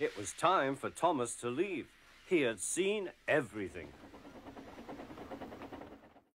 It was time for Thomas to leave. He had seen everything.